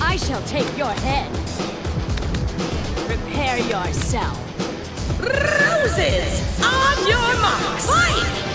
I shall take your head. Prepare yourself. Roses! On your marks! Fight!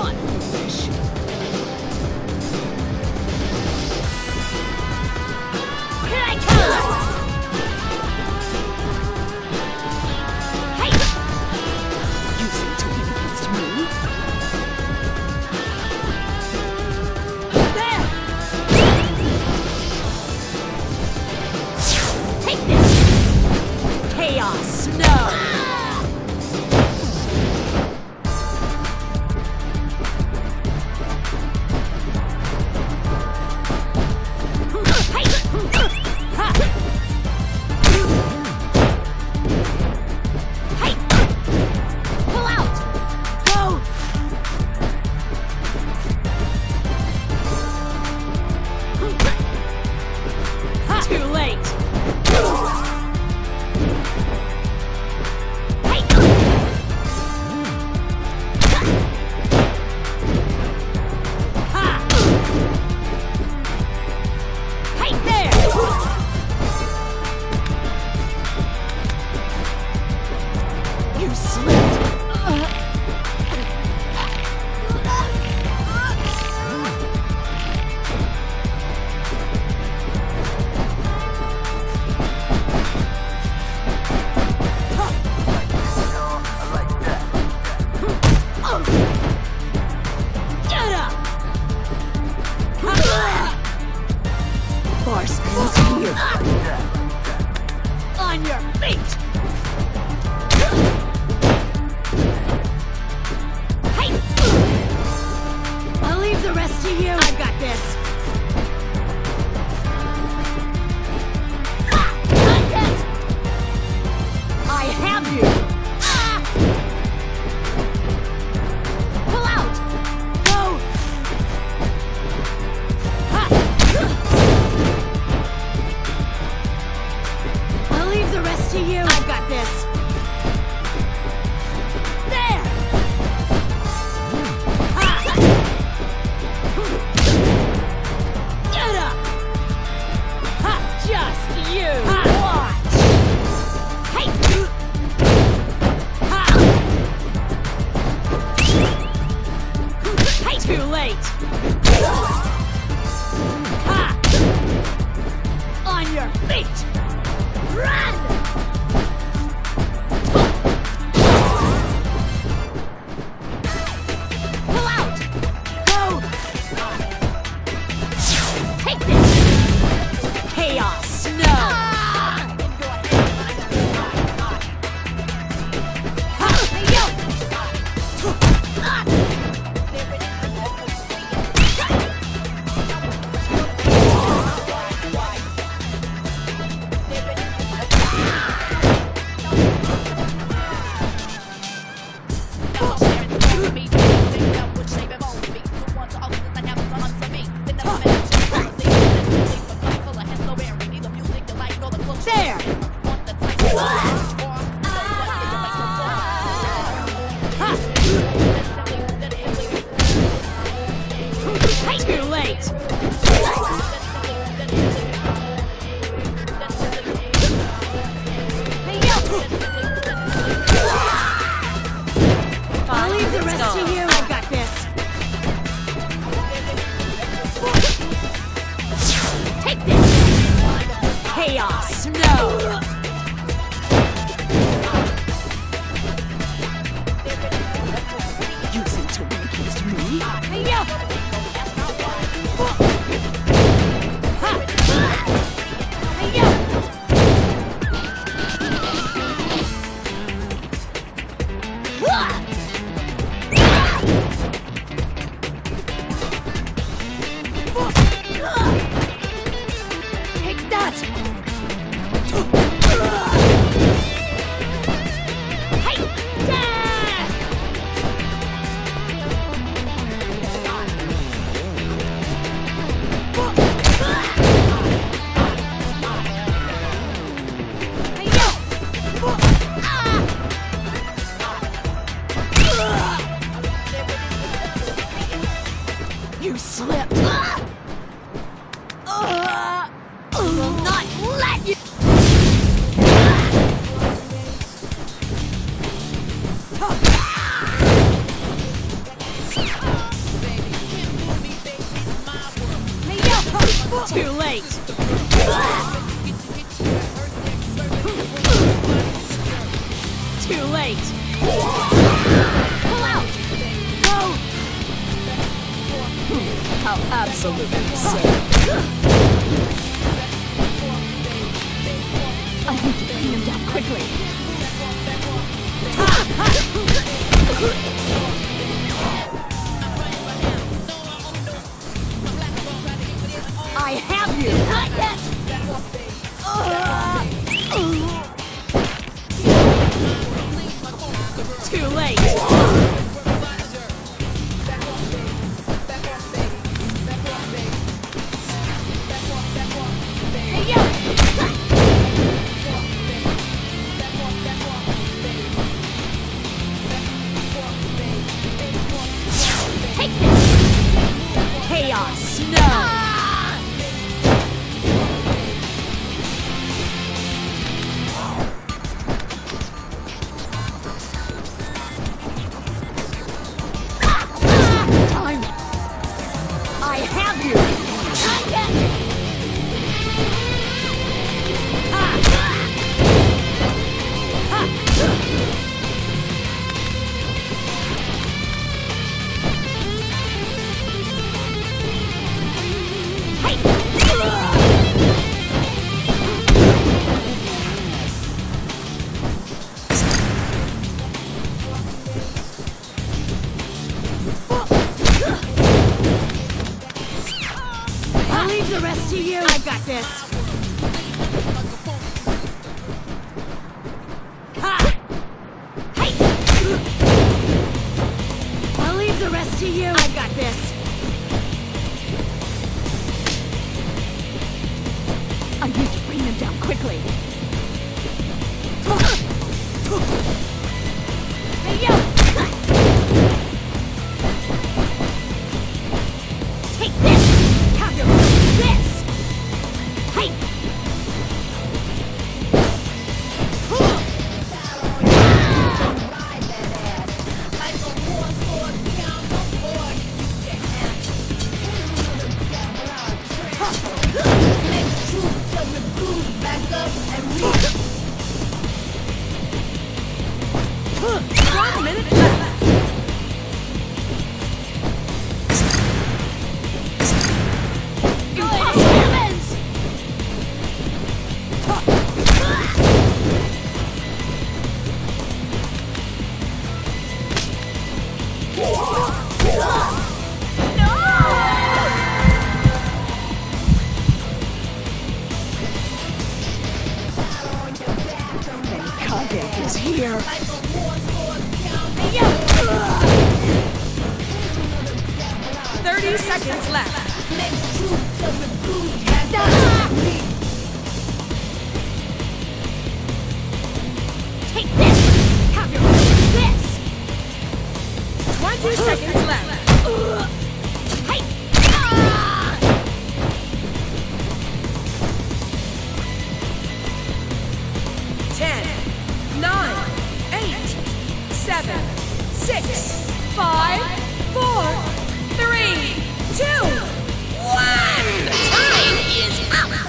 Hey! To win against me. There! Take this! Chaos, no! you. Chaos snow! You think to win against me? Take that! Too late! Too late! Pull out! Go! How absolutely sad. Too the rest to you. I've got this. I'll leave the rest to you. I've got this. I need to bring them down quickly. Is here. 30 seconds left. 7, 6, 5, 4, 3, 2, 1. Time is up.